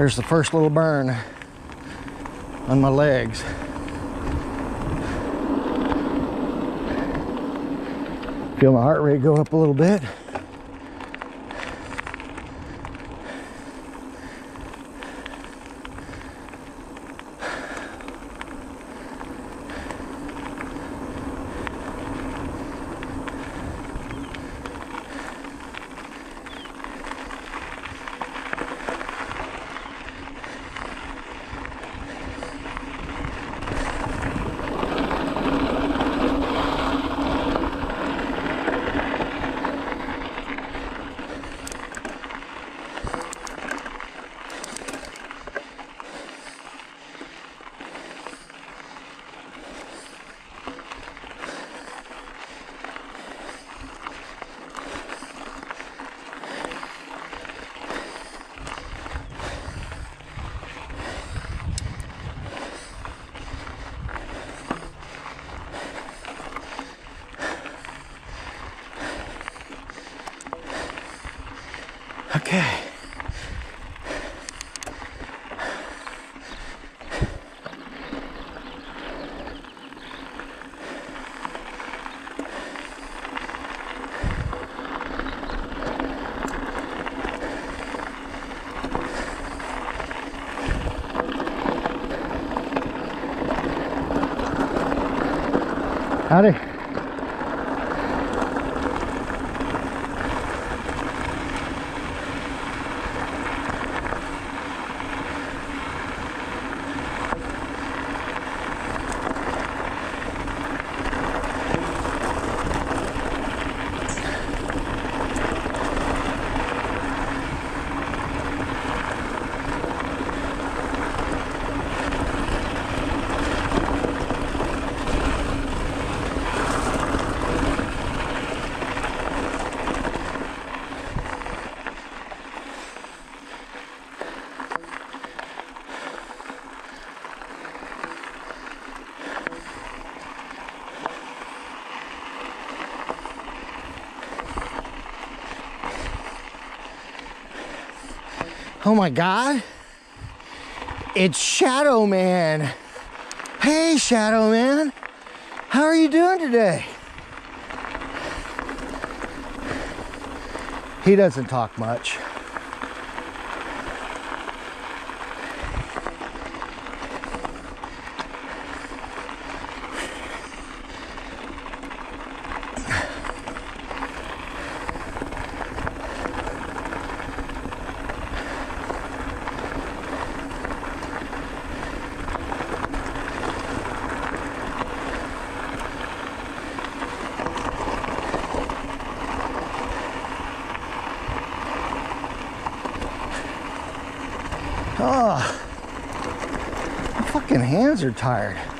There's the first little burn on my legs. Feel my heart rate go up a little bit. Okay. Howdy. Oh my God. It's Shadow Man. Hey, Shadow Man. How are you doing today? He doesn't talk much. Oh, my fucking hands are tired.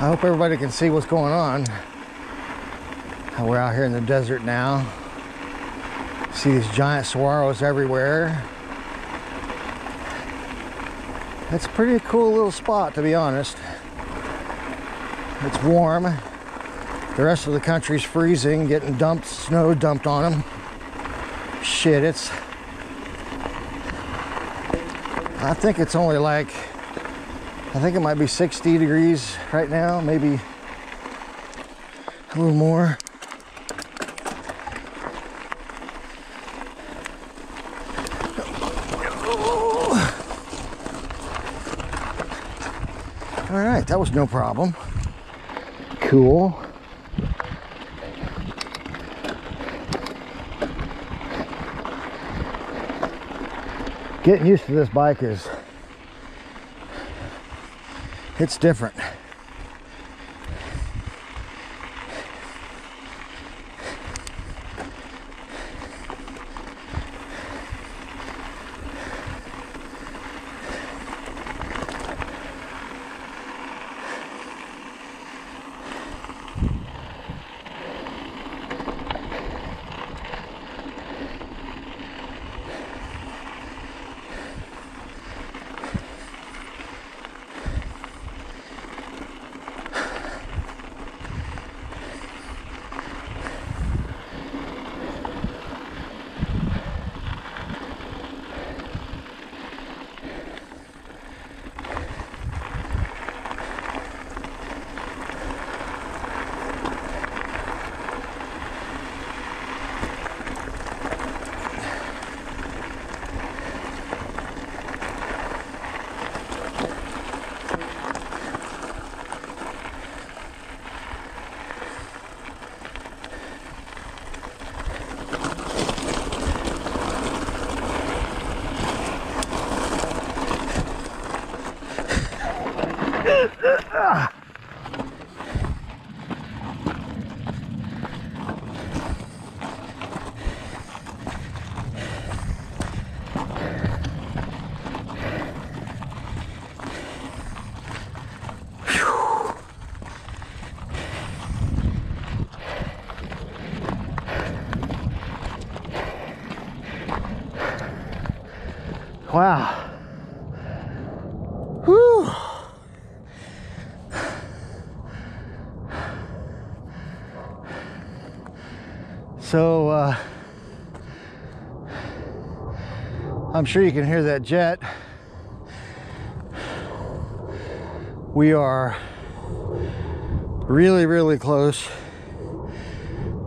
I hope everybody can see what's going on. We're out here in the desert now. See these giant saguaros everywhere. It's a pretty cool little spot, to be honest. It's warm. The rest of the country's freezing, getting dumped, snow dumped on them. Shit, it's... I think it's only like... I think it might be 60 degrees right now, maybe a little more. All right, that was no problem. Cool. Getting used to this bike is, it's different. Wow. Whew. So, uh, I'm sure you can hear that jet. We are really, really close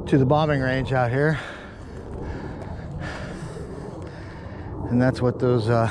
to the bombing range out here. And that's what those uh,